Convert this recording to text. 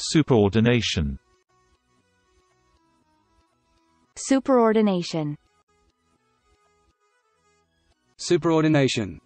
Superordination. Superordination. Superordination.